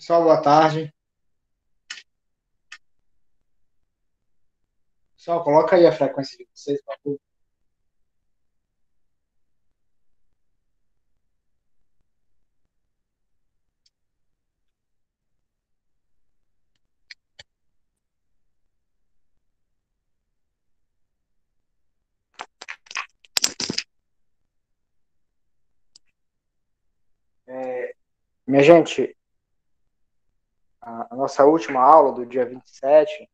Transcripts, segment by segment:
Pessoal, boa tarde. Pessoal, coloca aí a frequência de vocês, por favor. É, minha gente, a, nossa última aula do dia 27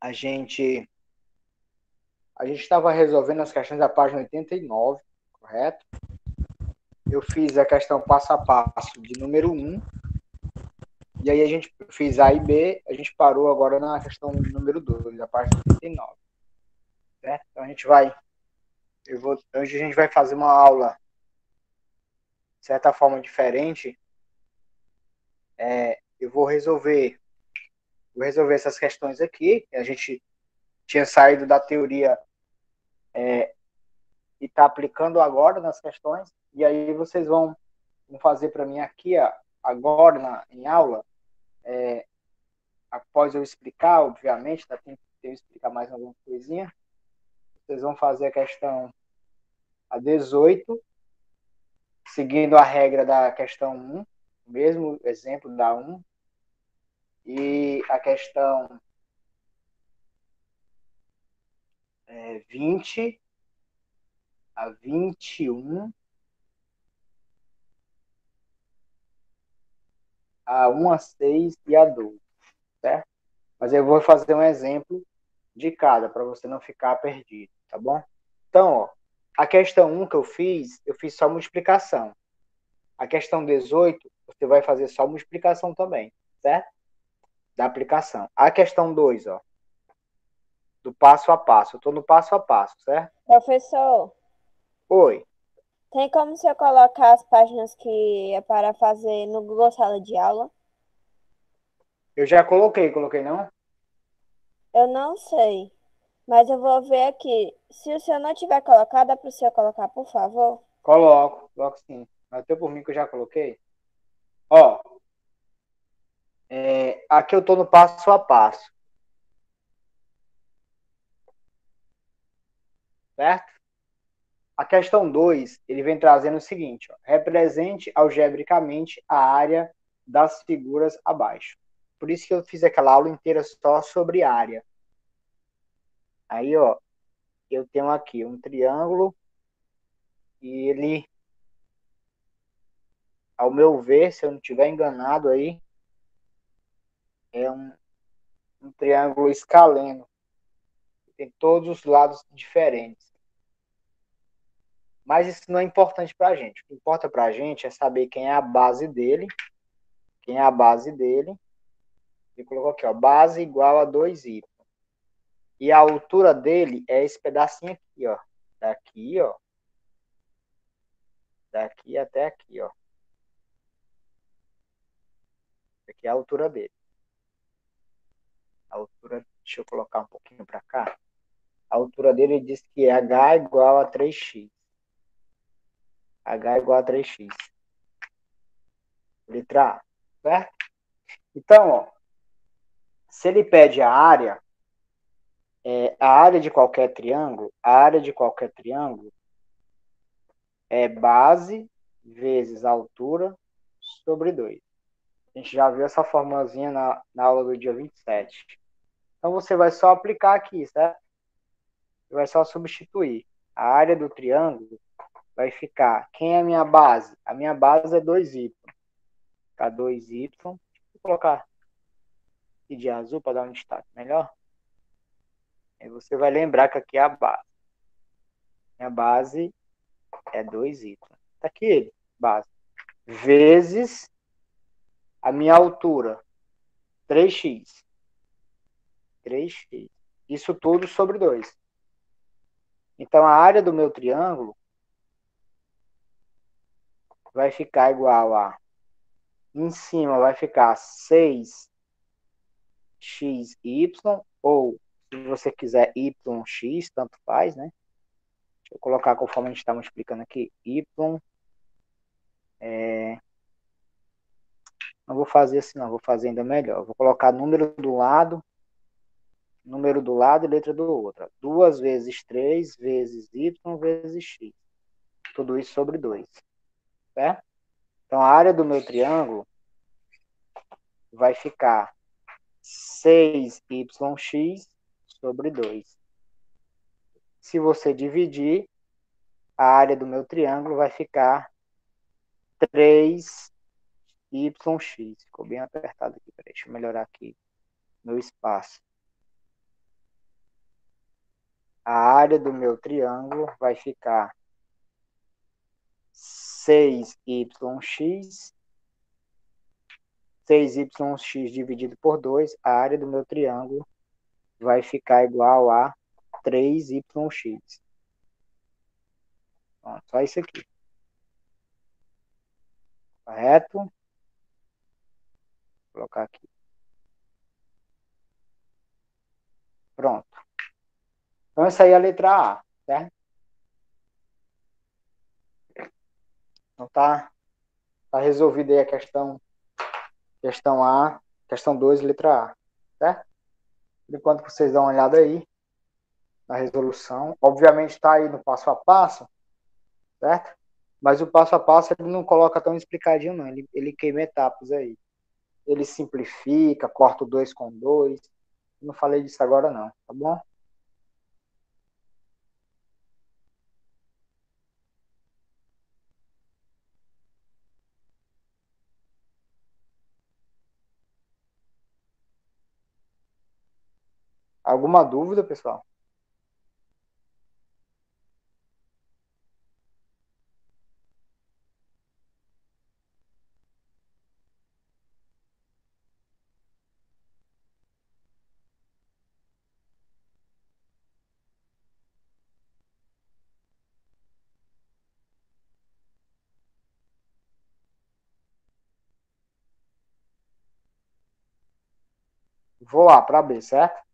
a gente a gente estava resolvendo as questões da página 89, correto? Eu fiz a questão passo a passo de número 1. E aí a gente fez A e B, a gente parou agora na questão número 2, da página 89. Certo? Então a gente vai eu vou hoje a gente vai fazer uma aula de certa forma diferente. É, eu vou resolver vou resolver essas questões aqui. A gente tinha saído da teoria é, e está aplicando agora nas questões. E aí vocês vão, vão fazer para mim aqui, agora na, em aula, é, após eu explicar, obviamente, dá tempo de eu explicar mais alguma coisinha. Vocês vão fazer a questão a 18, seguindo a regra da questão 1, mesmo exemplo da 1, e a questão é, 20 a 21 a 1 a 6 e a 12, certo? Mas eu vou fazer um exemplo de cada para você não ficar perdido, tá bom? Então, ó, a questão 1 que eu fiz, eu fiz só uma explicação. A questão 18, você vai fazer só uma explicação também, certo? da aplicação. A questão 2, ó. Do passo a passo. Eu estou no passo a passo, certo? Professor. Oi. Tem como você colocar as páginas que é para fazer no Google Sala de Aula? Eu já coloquei, coloquei não? Eu não sei. Mas eu vou ver aqui. Se o senhor não tiver colocado, dá para o senhor colocar, por favor? Coloco, coloco sim. Até por mim que eu já coloquei. Ó, é, aqui eu estou no passo a passo. Certo? A questão 2, ele vem trazendo o seguinte: ó, represente algebricamente a área das figuras abaixo. Por isso que eu fiz aquela aula inteira só sobre área. Aí, ó, eu tenho aqui um triângulo e ele, ao meu ver, se eu não estiver enganado aí, é um, um triângulo escaleno. Tem todos os lados diferentes. Mas isso não é importante para a gente. O que importa para a gente é saber quem é a base dele. Quem é a base dele. E colocou aqui, ó, base igual a 2y. E a altura dele é esse pedacinho aqui, ó. Daqui, ó. Daqui até aqui, ó. Aqui é a altura dele a altura, deixa eu colocar um pouquinho para cá, a altura dele diz que é H igual a 3x. H igual a 3x. Letra A, certo? Então, ó, se ele pede a área, é, a área de qualquer triângulo, a área de qualquer triângulo é base vezes altura sobre 2. A gente já viu essa formulazinha na, na aula do dia 27. Então você vai só aplicar aqui, certo? Você vai só substituir. A área do triângulo vai ficar. Quem é a minha base? A minha base é 2y. Ficar 2y. Vou colocar aqui de azul para dar um destaque melhor. Aí você vai lembrar que aqui é a base. Minha base é 2y. Tá aqui ele, base. Vezes a minha altura, 3x. 3x. Isso tudo sobre 2. Então, a área do meu triângulo vai ficar igual a... Em cima vai ficar 6xy, ou, se você quiser, yx, tanto faz, né? Deixa eu colocar conforme a gente está multiplicando aqui. Y. É... Não vou fazer assim, não. Vou fazer ainda melhor. Vou colocar número do lado, número do lado e letra do outro. 2 vezes 3 vezes Y vezes X. Tudo isso sobre 2. Certo? Então, a área do meu triângulo vai ficar 6yx sobre 2. Se você dividir, a área do meu triângulo vai ficar 3yx. Ficou bem apertado aqui. Peraí, deixa eu melhorar aqui meu espaço. A área do meu triângulo vai ficar 6yx 6yx dividido por 2, a área do meu triângulo vai ficar igual a 3yx. Pronto, só isso aqui. Correto? Vou colocar aqui. Pronto. Então, essa aí é a letra A, certo? Então, tá, tá resolvida aí a questão, questão A, questão 2, letra A, certo? Enquanto vocês dão uma olhada aí na resolução, obviamente está aí no passo a passo, certo? Mas o passo a passo ele não coloca tão explicadinho, não. Ele, ele queima etapas aí. Ele simplifica, corta o 2 com 2. Não falei disso agora, não, tá bom? Alguma dúvida, pessoal? Vou lá para B, certo?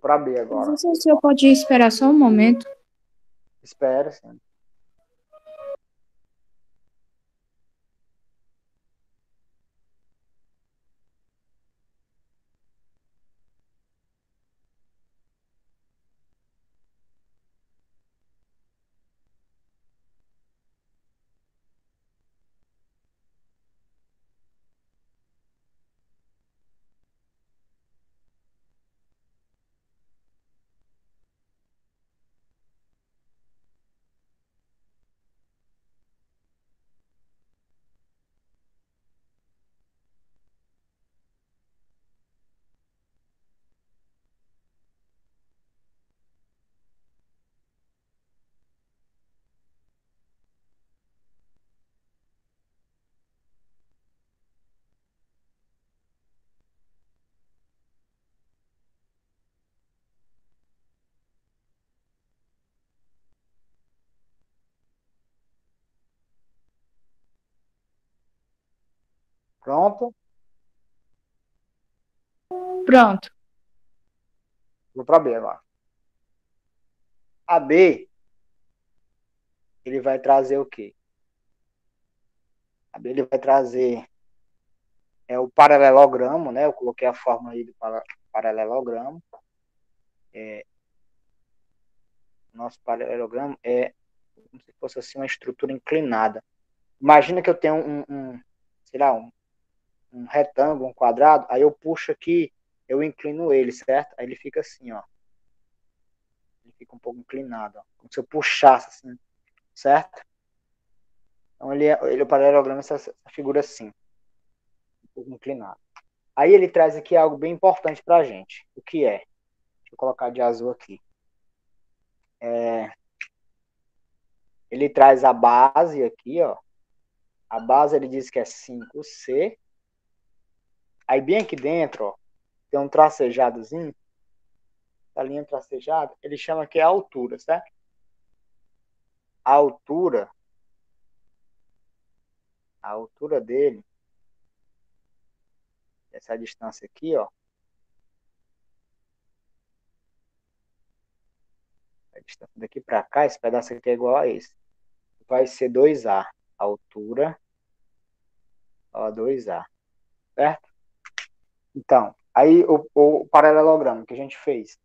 Para B agora. Professor, o senhor pode esperar só um momento? Espera, sim. Pronto? Pronto. B agora. A B, ele vai trazer o quê? A B ele vai trazer é o paralelogramo, né? Eu coloquei a fórmula aí do paralelogramo. É, nosso paralelogramo é como se fosse assim uma estrutura inclinada. Imagina que eu tenho um, um sei lá, um, um retângulo, um quadrado, aí eu puxo aqui, eu inclino ele, certo? Aí ele fica assim, ó. Ele fica um pouco inclinado, ó. Como se eu puxasse assim, certo? Então ele, é, ele o paralelograma, essa, essa figura assim. Um pouco inclinado. Aí ele traz aqui algo bem importante pra gente. O que é? Deixa eu colocar de azul aqui. É, ele traz a base aqui, ó. A base ele diz que é 5C Aí bem aqui dentro, ó, tem um tracejadozinho, a linha tracejada, ele chama que é a altura, certo? A altura, a altura dele, essa distância aqui, ó, a distância daqui para cá, esse pedaço aqui é igual a esse. Vai ser 2A, altura, ó, 2A, certo? Então, aí o, o paralelogramo que a gente fez.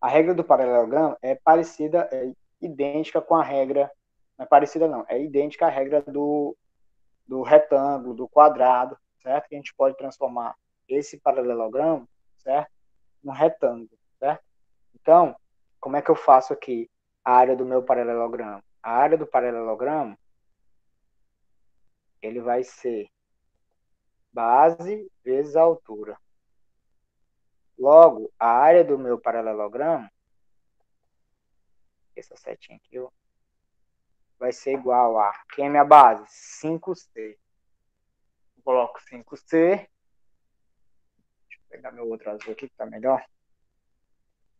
A regra do paralelogramo é parecida, é idêntica com a regra, não é parecida não, é idêntica à regra do, do retângulo, do quadrado, certo? Que a gente pode transformar esse paralelogramo, certo? Num retângulo, certo? Então, como é que eu faço aqui a área do meu paralelogramo? A área do paralelogramo, ele vai ser base vezes a altura. Logo, a área do meu paralelogramo, essa setinha aqui, ó, vai ser igual a, quem é minha base? 5C. coloco 5C. Deixa eu pegar meu outro azul aqui que tá melhor.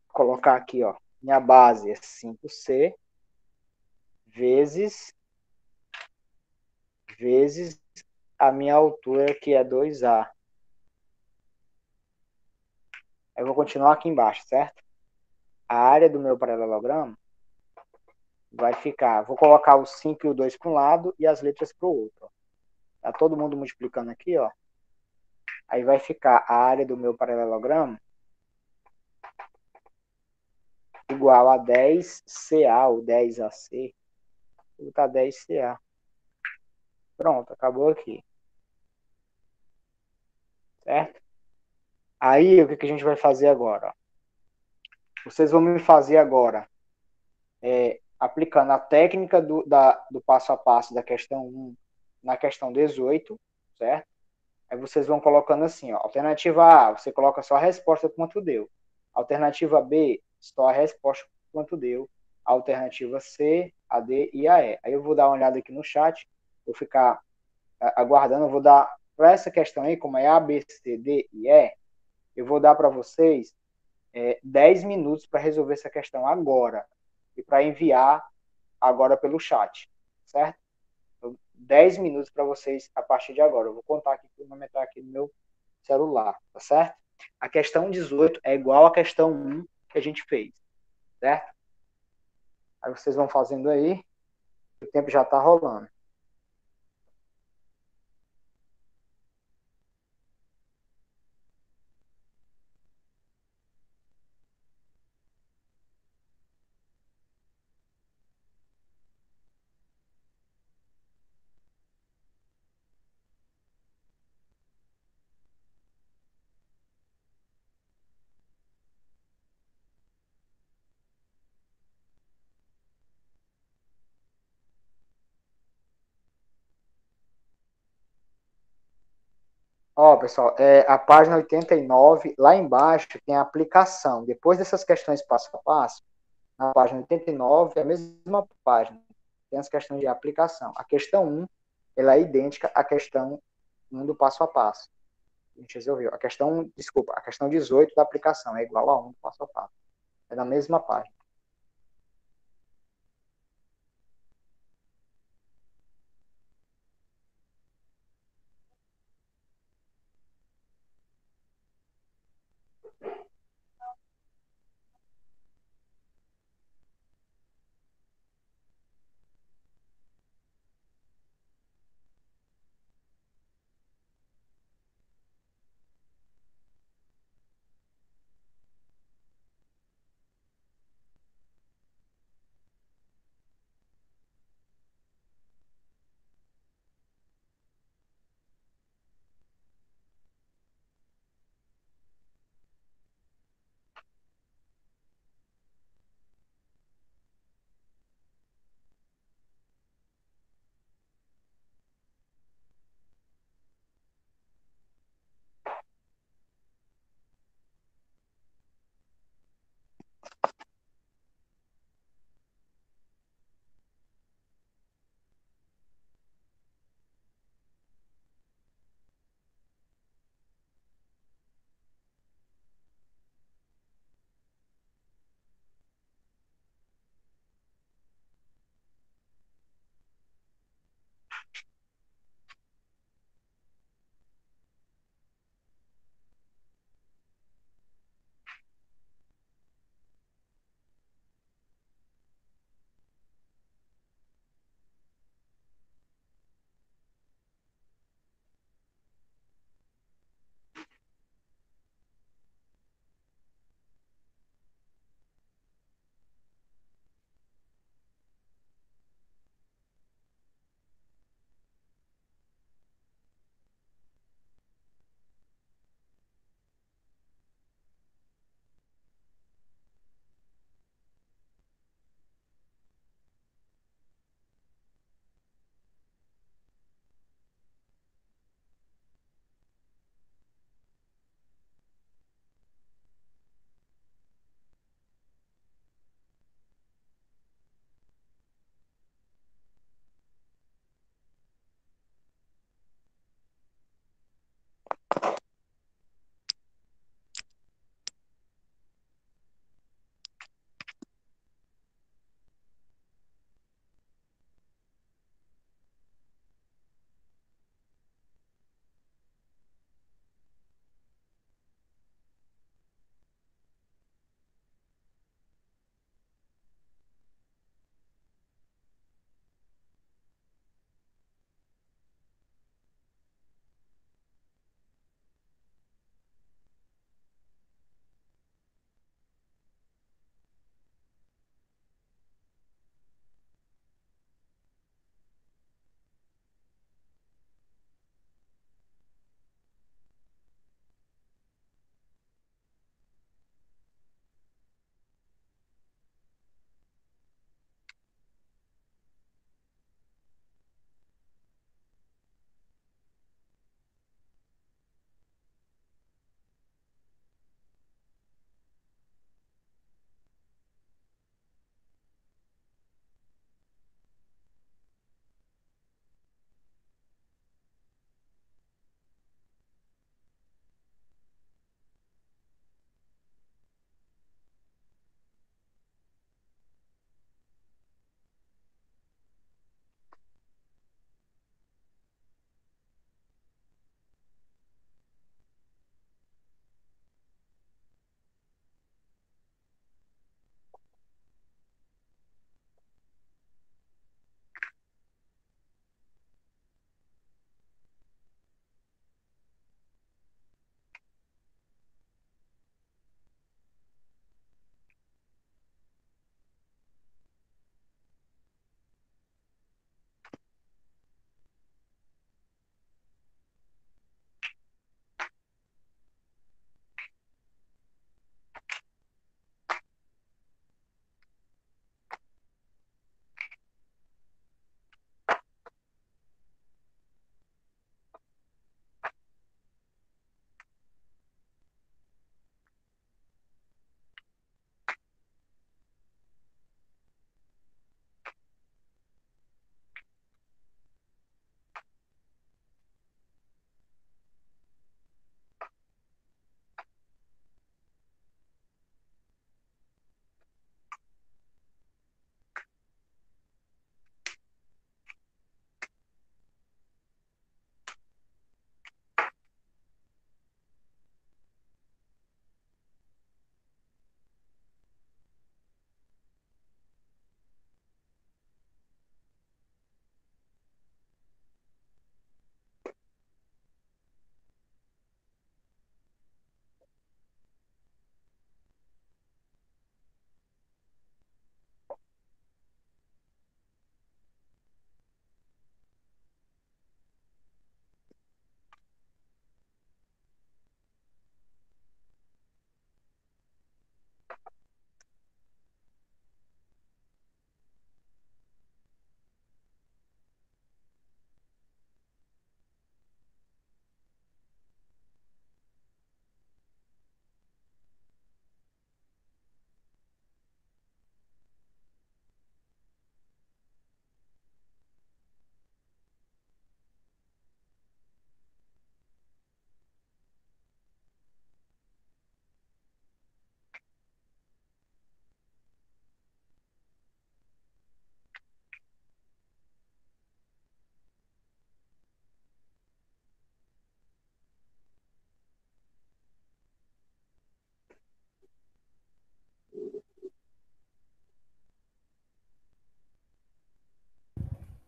Vou colocar aqui, ó. Minha base é 5C vezes vezes a minha altura, que é 2A. Eu vou continuar aqui embaixo, certo? A área do meu paralelogramo vai ficar, vou colocar o 5 e o 2 para um lado e as letras para o outro. Tá todo mundo multiplicando aqui, ó. Aí vai ficar a área do meu paralelogramo igual a 10CA ou 10AC. Vou botar 10CA. Pronto, acabou aqui. Certo? Aí, o que, que a gente vai fazer agora? Vocês vão me fazer agora, é, aplicando a técnica do, da, do passo a passo da questão 1 na questão 18, certo? Aí vocês vão colocando assim, ó, alternativa A, você coloca só a resposta quanto deu. Alternativa B, só a resposta quanto deu. Alternativa C, a D e a E. Aí eu vou dar uma olhada aqui no chat, vou ficar aguardando, vou dar para essa questão aí, como é A, B, C, D e E, eu vou dar para vocês é, 10 minutos para resolver essa questão agora e para enviar agora pelo chat, certo? Então, 10 minutos para vocês a partir de agora. Eu vou contar aqui, cronometrar aqui no meu celular, tá certo? A questão 18 é igual à questão 1 que a gente fez, certo? Aí vocês vão fazendo aí, o tempo já está rolando. Ó, pessoal, é, a página 89, lá embaixo tem a aplicação. Depois dessas questões passo a passo, na página 89 é a mesma página. Tem as questões de aplicação. A questão 1, ela é idêntica à questão 1 do passo a passo. A gente resolveu. A questão, desculpa, a questão 18 da aplicação é igual a 1 do passo a passo. É na mesma página.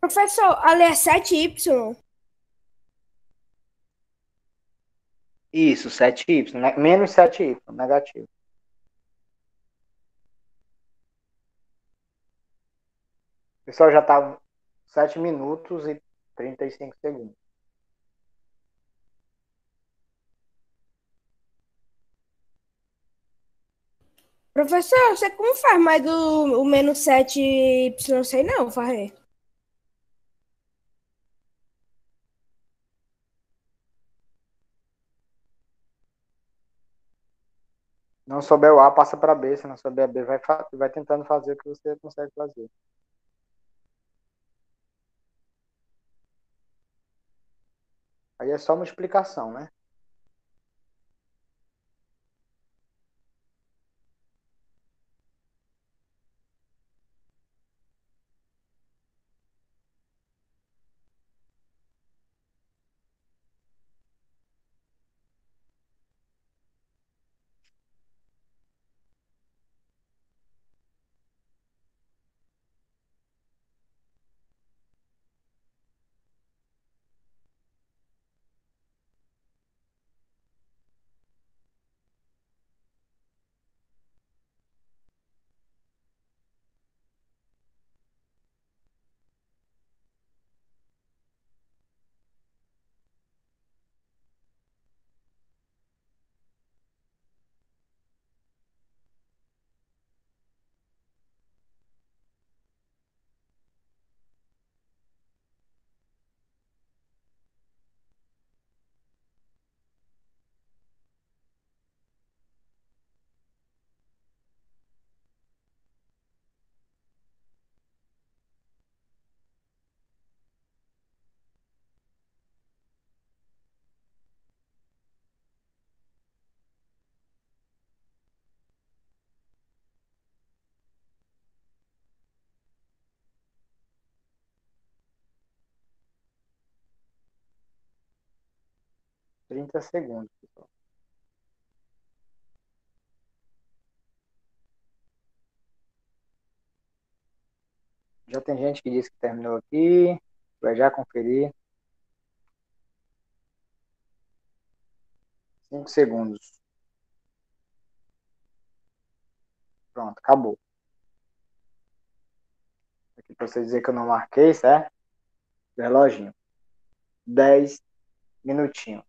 Professor, ali é 7Y. Isso, 7y, né? menos 7y, negativo. Pessoal, já tá 7 minutos e 35 segundos. Professor, você como faz mais do o menos 7Y? Não sei não, Farré. Não souber o A, passa para B. Se não souber a B, vai, vai tentando fazer o que você consegue fazer. Aí é só uma explicação, né? Trinta segundos, pessoal. Já tem gente que disse que terminou aqui. Vai já conferir. Cinco segundos. Pronto, acabou. Aqui para você dizer que eu não marquei, certo? Reloginho. Dez minutinhos.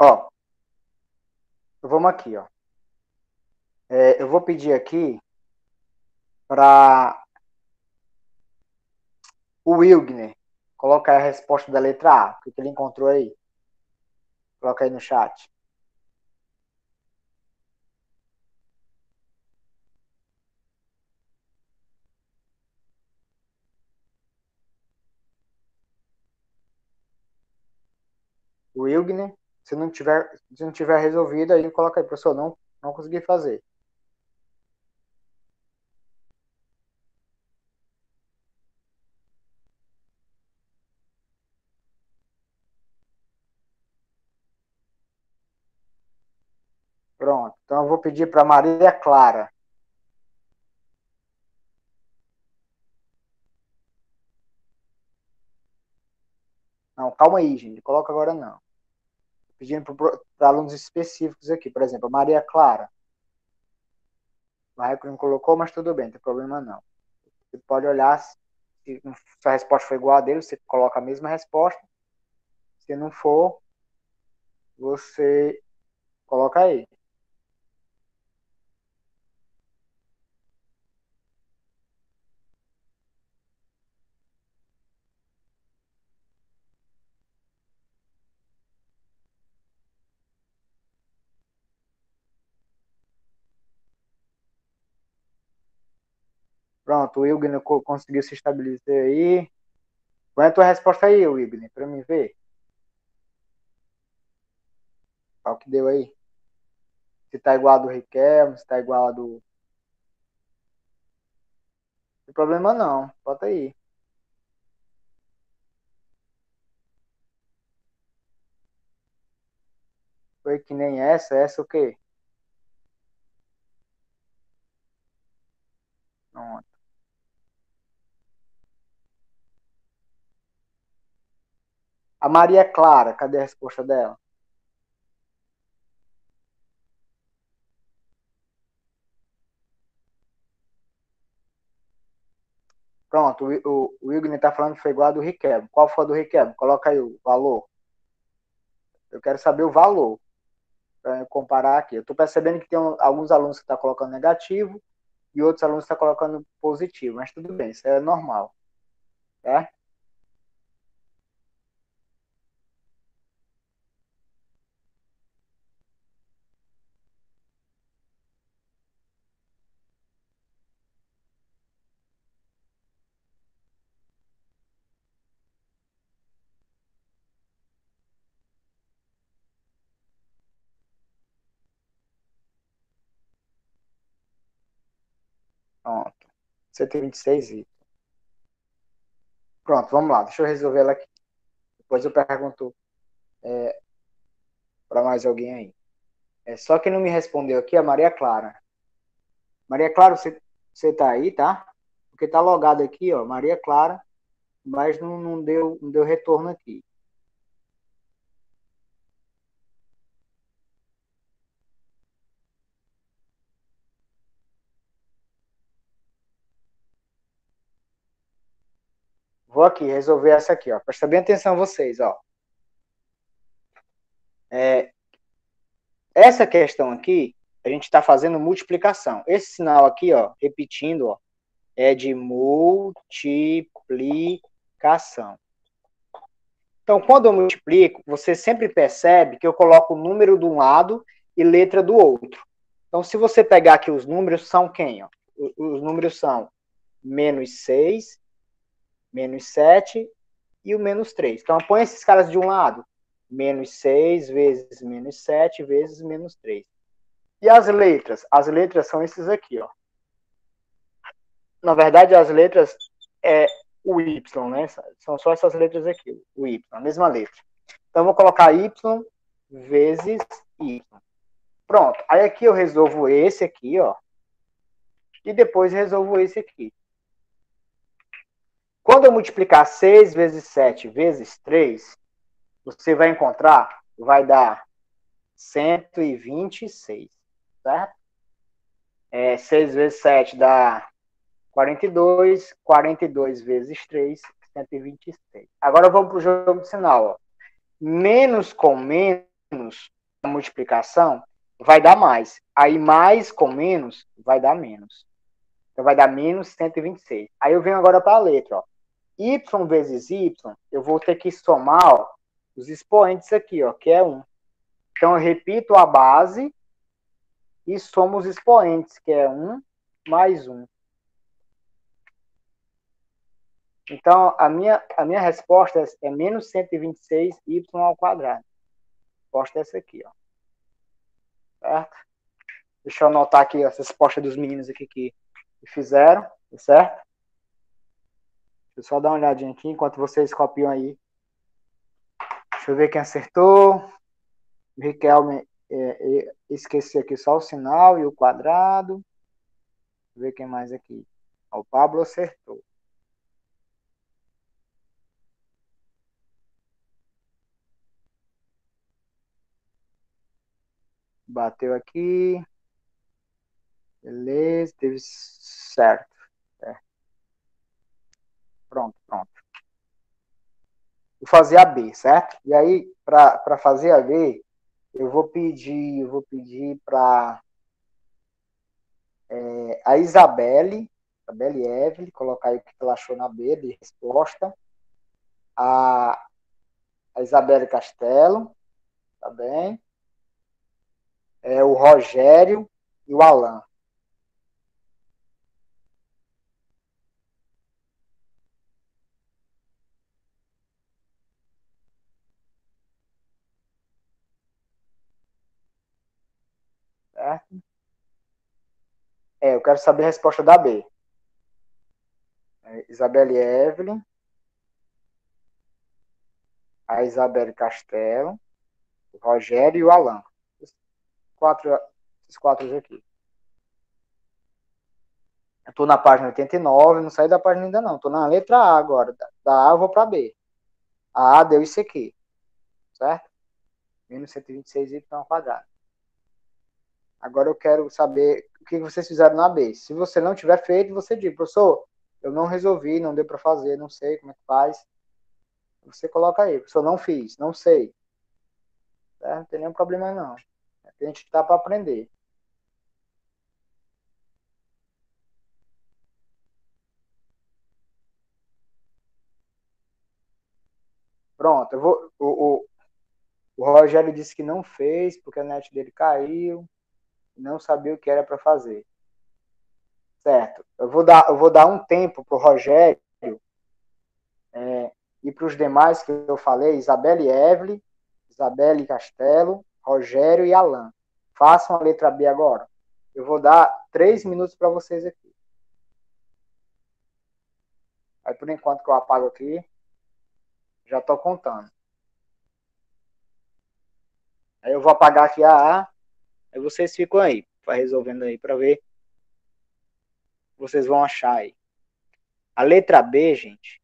Ó. Vamos aqui, ó. É, eu vou pedir aqui para o Wilgner colocar a resposta da letra A. O que, ele encontrou aí? Coloca aí no chat. Wilgner, se não tiver, se não tiver resolvido, aí coloca aí, professor, não, não consegui fazer. Pronto. Então eu vou pedir para Maria Clara. Não, calma aí, gente. Coloca agora não. Pedindo para alunos específicos aqui. Por exemplo, a Maria Clara. O Raico não colocou, mas tudo bem, não tem problema não. Você pode olhar se, se a resposta for igual a dele, você coloca a mesma resposta. Se não for, você coloca aí. Pronto, o Wilgner conseguiu se estabelecer aí. Qual é a tua resposta aí, Wilgner, para mim ver? Qual que deu aí? Se tá igual a do Riquelme, se tá igual a do. Não tem problema não, bota aí. Foi que nem essa, essa o quê? Pronto. Maria Clara, cadê a resposta dela? Pronto, o, o, o está falando que foi igual a do Riquelme. Qual foi a do Riquelme? Coloca aí o valor. Eu quero saber o valor para comparar aqui. Eu estou percebendo que tem alguns alunos que estão tá colocando negativo e outros alunos estão tá colocando positivo, mas tudo bem, isso é normal. Tá? Pronto. 126 itens. Pronto, vamos lá. Deixa eu resolver ela aqui. Depois eu pergunto é, para mais alguém aí. É, só que não me respondeu aqui é a Maria Clara. Maria Clara, você, você tá aí, tá? Porque tá logado aqui, ó, Maria Clara, mas não, não, deu, não deu retorno aqui. Vou aqui resolver essa aqui, ó. Presta bem atenção vocês, ó. É, essa questão aqui, a gente está fazendo multiplicação. Esse sinal aqui, ó, repetindo, ó, é de multiplicação. Então, quando eu multiplico, você sempre percebe que eu coloco o número de um lado e letra do outro. Então, se você pegar aqui os números, são quem? Ó? Os números são menos 6 menos 7 e o menos 3. Então, põe esses caras de um lado. Menos 6 vezes menos 7 vezes menos 3. E as letras? As letras são esses aqui, ó. Na verdade, as letras é o Y, né? São só essas letras aqui, o Y, a mesma letra. Então, eu vou colocar Y vezes Y. Pronto. Aí aqui eu resolvo esse aqui, ó. E depois resolvo esse aqui. Quando eu multiplicar 6 vezes 7 vezes 3, você vai encontrar, vai dar 126, certo? É, 6 vezes 7 dá 42, 42 vezes 3, 126. Agora vamos para o jogo de sinal. Ó. Menos com menos, a multiplicação, vai dar mais. Aí mais com menos, vai dar menos. Então vai dar menos 126. Aí eu venho agora para a letra. Ó y vezes y, eu vou ter que somar ó, os expoentes aqui, ó, que é 1. Então, eu repito a base e somo os expoentes, que é 1 mais 1. Então, a minha, a minha resposta é menos 126y ao quadrado. A resposta é essa aqui, ó. Certo? Deixa eu anotar aqui essa resposta dos meninos aqui que fizeram, tá certo? Deixa eu só dar uma olhadinha aqui enquanto vocês copiam aí. Deixa eu ver quem acertou. O Riquelme, é, é, esqueci aqui só o sinal e o quadrado. Deixa eu ver quem mais aqui. O Pablo acertou. Bateu aqui. Beleza, teve certo. Pronto, pronto. Vou fazer a B, certo? E aí, para fazer a B, eu vou pedir, eu vou pedir para é, a Isabelle, Isabelle Evelyn, colocar aí o que ela achou na B de resposta. A, a Isabelle Castelo, tá bem? É, o Rogério e o Alan. certo? É, eu quero saber a resposta da B. É, Isabelle Evelyn. A Isabelle Castelo. O Rogério e o Alan. Esses quatro, esses quatro aqui. Eu tô na página 89, não saí da página ainda não. Tô na letra A agora. Da A eu vou para B. A A deu isso aqui. certo? Menos 126y ao quadrado. Agora eu quero saber o que vocês fizeram na B. Se você não tiver feito, você diz, professor, eu não resolvi, não deu para fazer, não sei como é que faz. Você coloca aí, professor, não fiz, não sei. Certo? Não tem nenhum problema não. A gente está para aprender. Pronto, eu vou, o, o, o Rogério disse que não fez porque a net dele caiu, não sabia o que era para fazer. Certo. Eu vou dar, eu vou dar um tempo para o Rogério é, e para os demais que eu falei, Isabelle Evelyn, Isabelle Castelo, Rogério e Alan. Façam a letra B agora. Eu vou dar três minutos para vocês aqui. Aí, por enquanto que eu apago aqui, já estou contando. Aí eu vou apagar aqui a A. Aí vocês ficam aí, vai resolvendo aí para ver. Vocês vão achar aí. A letra B, gente,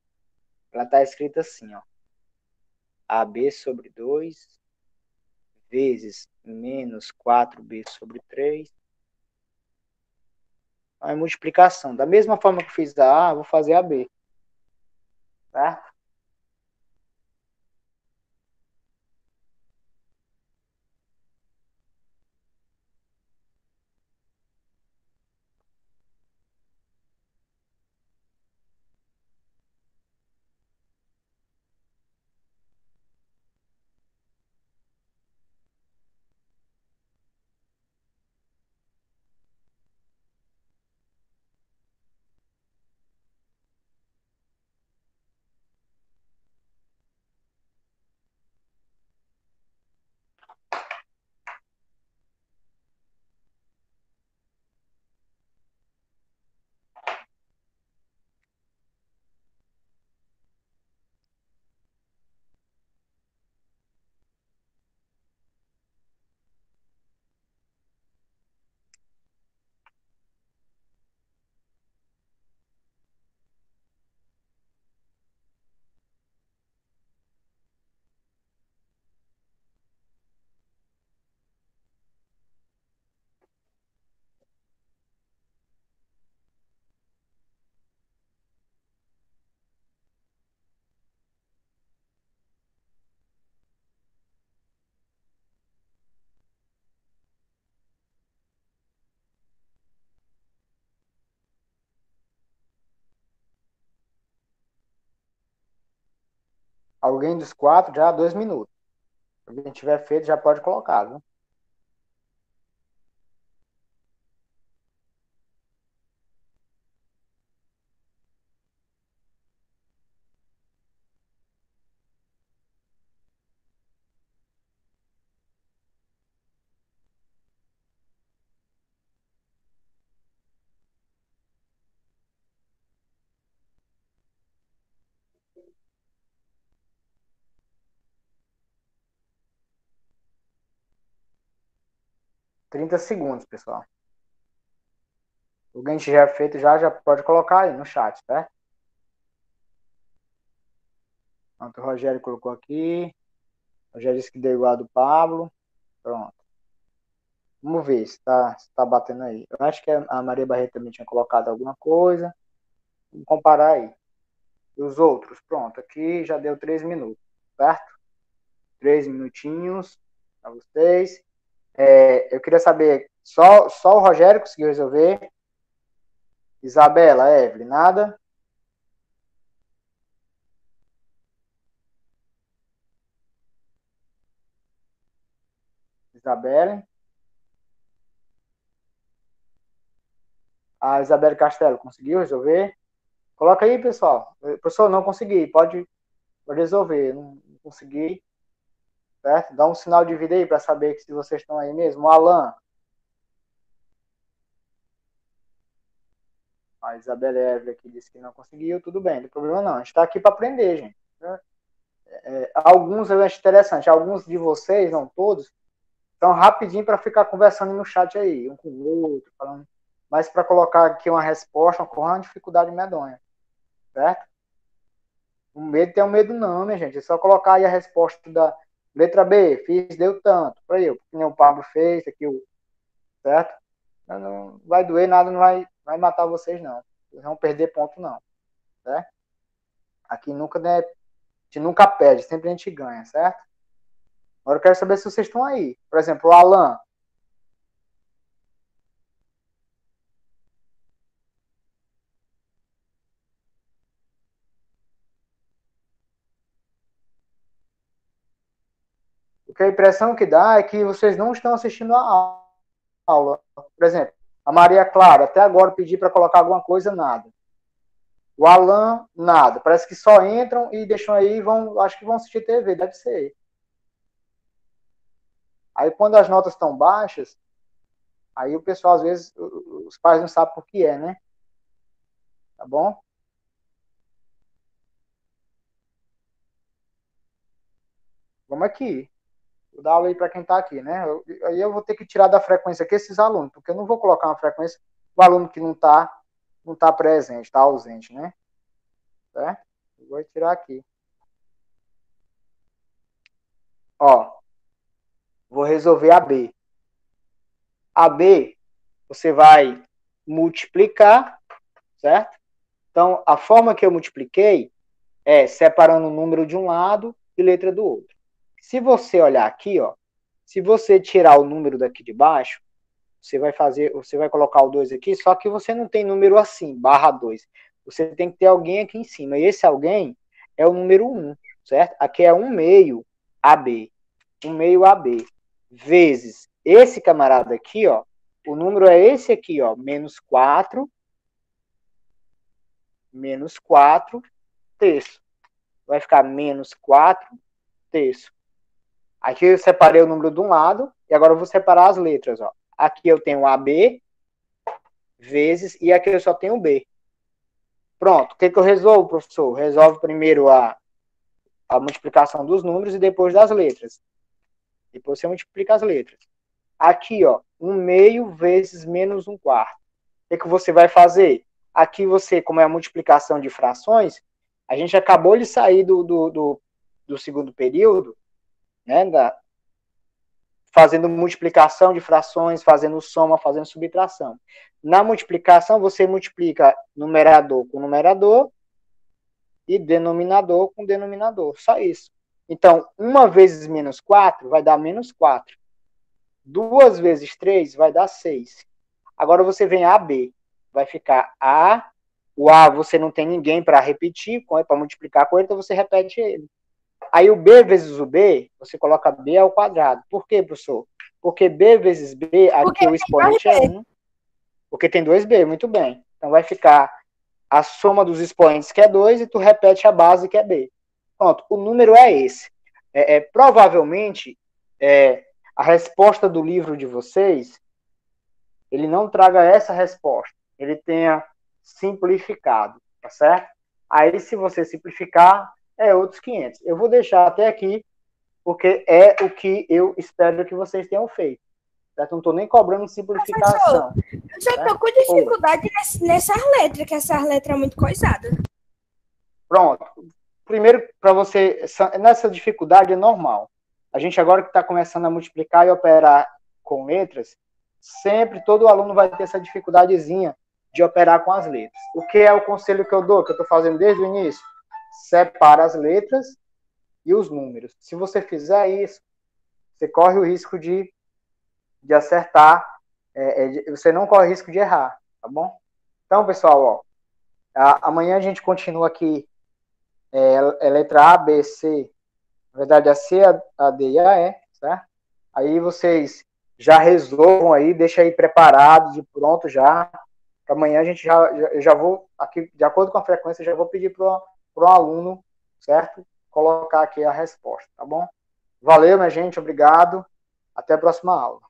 ela tá escrita assim, ó. AB sobre 2 vezes menos 4b sobre 3. Então, é multiplicação. Da mesma forma que eu fiz a A, vou fazer a B. Tá? Alguém dos quatro já dois minutos. Se alguém tiver feito, já pode colocar, viu? Trinta segundos, pessoal. O gancho já feito já, já pode colocar aí no chat, tá? Pronto, o Rogério colocou aqui. O Rogério disse que deu igual do Pablo. Pronto. Vamos ver se tá, se tá batendo aí. Eu acho que a Maria Barreto também tinha colocado alguma coisa. Vamos comparar aí. E os outros? Pronto, aqui já deu três minutos, certo? Três minutinhos para vocês. É, eu queria saber, só, só o Rogério conseguiu resolver? Isabela, Evelyn, nada? Isabelle. A Isabelle Castelo conseguiu resolver? Coloca aí, pessoal. Professor, não consegui. Pode, pode resolver. Não consegui. Certo? Dá um sinal de vida aí para saber se vocês estão aí mesmo. Alan. A Isabela Evelyn aqui disse que não conseguiu. Tudo bem, não tem problema não. A gente está aqui para aprender, gente. É, é, alguns eu acho interessante. Alguns de vocês, não todos, estão rapidinho para ficar conversando no chat aí, um com o outro, falando. Mas para colocar aqui uma resposta, ocorre uma dificuldade medonha. Certo? O medo tem um medo não, né, gente? É só colocar aí a resposta da, Letra B, fiz, deu tanto. Para eu, nem o Pablo fez, aqui o. Certo? Não, não vai doer, nada não vai, vai matar vocês, não. Vocês vão perder ponto, não. Certo? Aqui nunca, né, a gente nunca perde, sempre a gente ganha, certo? Agora eu quero saber se vocês estão aí. Por exemplo, o Alan. Porque a impressão que dá é que vocês não estão assistindo a aula. Por exemplo, a Maria Clara, até agora pedi para colocar alguma coisa, nada. O Alan, nada. Parece que só entram e deixam aí e vão, acho que vão assistir TV, deve ser. Aí quando as notas estão baixas, aí o pessoal, às vezes, os pais não sabem por que é, né? Tá bom? Vamos aqui. Vou dar aula aí para quem está aqui, né? Eu, aí eu vou ter que tirar da frequência aqui esses alunos, porque eu não vou colocar uma frequência o aluno que não está não tá presente, está ausente, né? Certo? Eu vou tirar aqui. Ó, vou resolver a B. A B, você vai multiplicar, certo? Então, a forma que eu multipliquei é separando o número de um lado e letra do outro. Se você olhar aqui, ó, se você tirar o número daqui de baixo, você vai fazer, você vai colocar o 2 aqui, só que você não tem número assim, barra 2. Você tem que ter alguém aqui em cima. E esse alguém é o número 1, certo? Aqui é 1 meio AB. 1 meio AB. Vezes esse camarada aqui, ó. O número é esse aqui, ó. Menos 4. Menos 4 terço. Vai ficar menos 4 terço. Aqui eu separei o número de um lado e agora eu vou separar as letras. Ó. Aqui eu tenho AB vezes e aqui eu só tenho B. Pronto. O que, que eu resolvo, professor? Resolve primeiro a, a multiplicação dos números e depois das letras. Depois você multiplica as letras. Aqui, ó, 1 meio vezes menos 1 quarto. O que, que você vai fazer? Aqui você, como é a multiplicação de frações, a gente acabou de sair do, do, do, do segundo período, né, da, fazendo multiplicação de frações, fazendo soma, fazendo subtração. Na multiplicação, você multiplica numerador com numerador e denominador com denominador. Só isso. Então, uma vezes menos 4 vai dar menos 4. Duas vezes 3 vai dar 6. Agora você vem a B. Vai ficar A. O A você não tem ninguém para repetir, para multiplicar com ele, então você repete ele. Aí o B vezes o B, você coloca B ao quadrado. Por quê, professor? Porque B vezes B, aqui Porque o expoente é 1. Porque tem 2B, muito bem. Então vai ficar a soma dos expoentes, que é 2, e tu repete a base, que é B. Pronto, o número é esse. É, é provavelmente, é, a resposta do livro de vocês, ele não traga essa resposta. Ele tenha simplificado, tá certo? Aí, se você simplificar, é outros 500. Eu vou deixar até aqui, porque é o que eu espero que vocês tenham feito. Certo? Não estou nem cobrando simplificação. eu só estou com dificuldade Ou... nessas letras, que essas letras é muito coisadas. Pronto. Primeiro, para você, nessa dificuldade é normal. A gente agora que está começando a multiplicar e operar com letras, sempre todo aluno vai ter essa dificuldadezinha de operar com as letras. O que é o conselho que eu dou, que eu estou fazendo desde o início? Separa as letras e os números. Se você fizer isso, você corre o risco de, de acertar, é, é, você não corre o risco de errar, tá bom? Então, pessoal, ó, a, amanhã a gente continua aqui, é, é letra A, B, C, na verdade a C, a, a D e a E, certo? Aí vocês já resolvam aí, deixa aí preparado, de pronto já. Amanhã a gente já, já, já vou, aqui, de acordo com a frequência, já vou pedir para para o aluno, certo? Colocar aqui a resposta, tá bom? Valeu, minha gente, obrigado. Até a próxima aula.